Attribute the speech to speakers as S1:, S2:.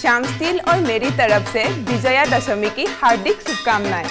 S1: Shyam steel और मेरी तरफ़ से विजया दशमी की हार्दिक शुभकामनाएँ।